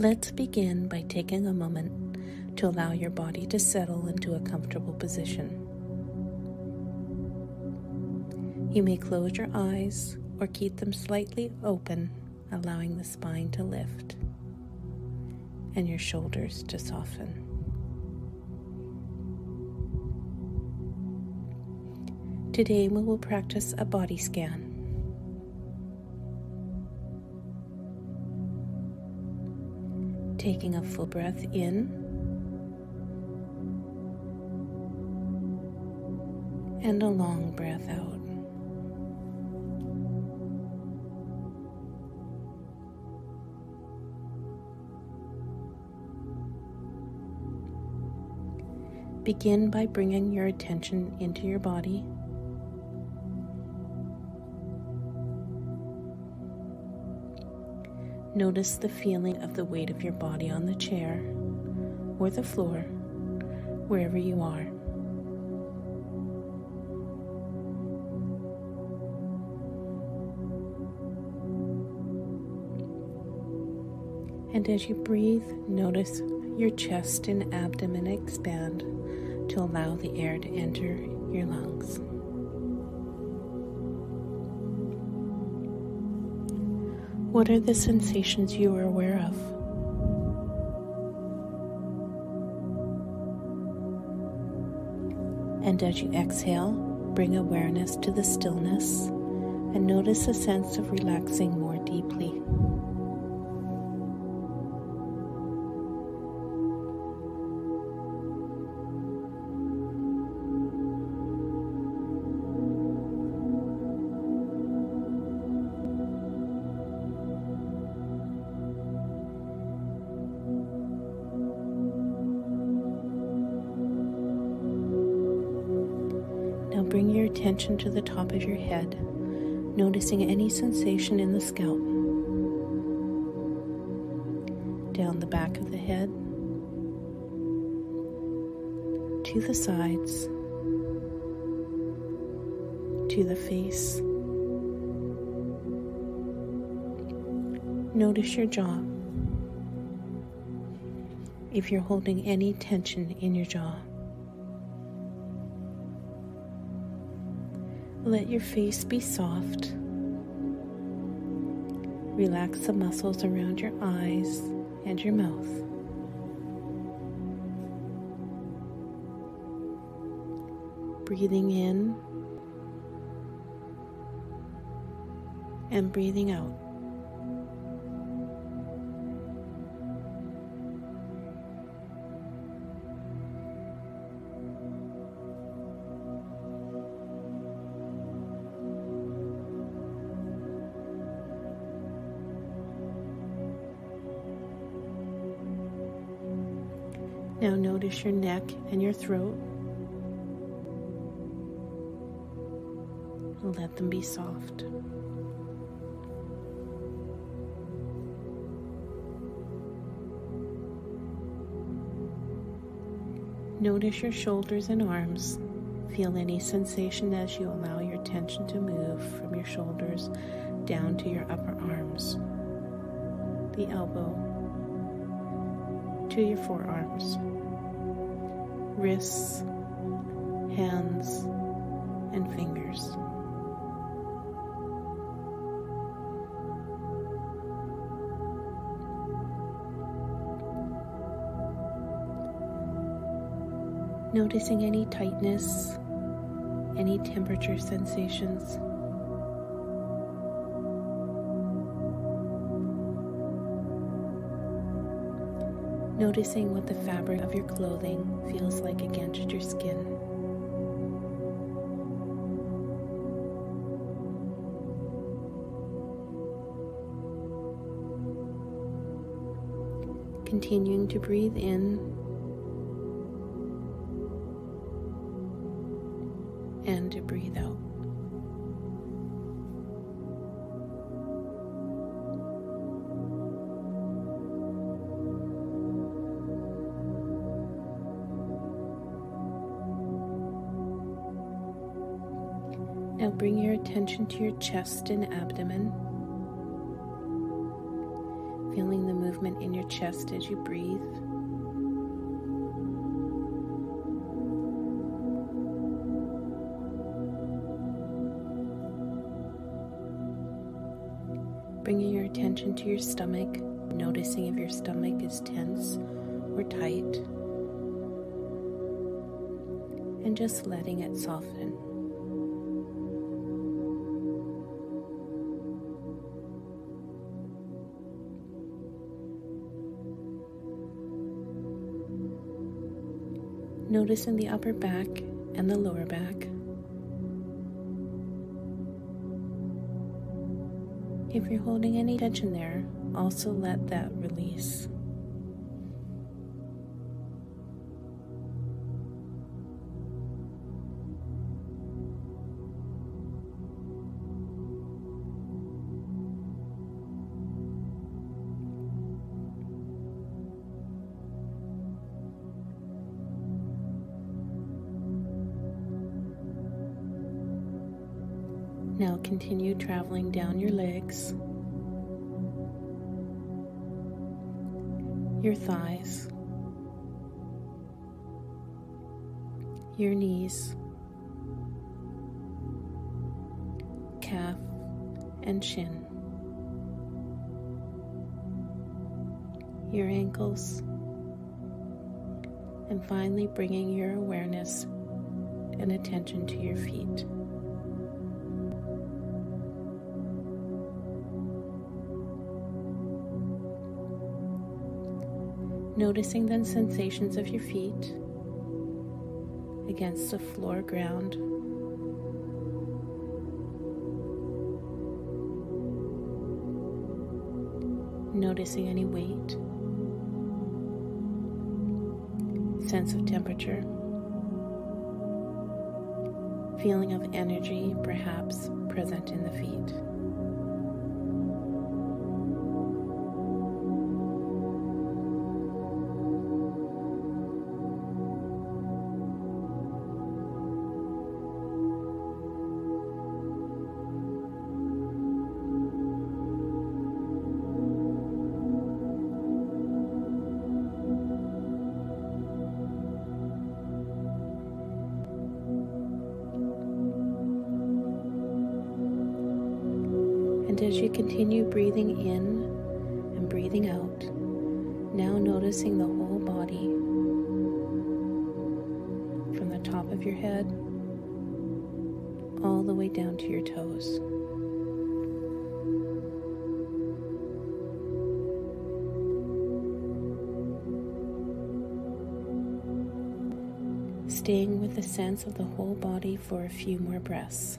Let's begin by taking a moment to allow your body to settle into a comfortable position. You may close your eyes or keep them slightly open, allowing the spine to lift and your shoulders to soften. Today we will practice a body scan. Taking a full breath in and a long breath out. Begin by bringing your attention into your body. Notice the feeling of the weight of your body on the chair or the floor, wherever you are. And as you breathe, notice your chest and abdomen expand to allow the air to enter your lungs. What are the sensations you are aware of? And as you exhale, bring awareness to the stillness and notice a sense of relaxing more deeply. Bring your attention to the top of your head, noticing any sensation in the scalp. Down the back of the head, to the sides, to the face. Notice your jaw. If you're holding any tension in your jaw. Let your face be soft. Relax the muscles around your eyes and your mouth. Breathing in and breathing out. Now notice your neck and your throat. Let them be soft. Notice your shoulders and arms. Feel any sensation as you allow your attention to move from your shoulders down to your upper arms, the elbow, to your forearms, wrists, hands, and fingers. Noticing any tightness, any temperature sensations. Noticing what the fabric of your clothing feels like against your skin. Continuing to breathe in and to breathe out. Attention to your chest and abdomen, feeling the movement in your chest as you breathe. Bringing your attention to your stomach, noticing if your stomach is tense or tight, and just letting it soften. Noticing the upper back and the lower back. If you're holding any tension there, also let that release. Now continue traveling down your legs, your thighs, your knees, calf, and shin, your ankles, and finally bringing your awareness and attention to your feet. Noticing the sensations of your feet against the floor ground. Noticing any weight, sense of temperature, feeling of energy perhaps present in the feet. And as you continue breathing in and breathing out, now noticing the whole body from the top of your head all the way down to your toes. Staying with the sense of the whole body for a few more breaths.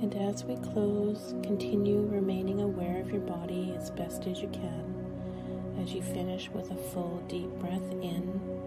And as we close, continue remaining aware of your body as best as you can. As you finish with a full deep breath in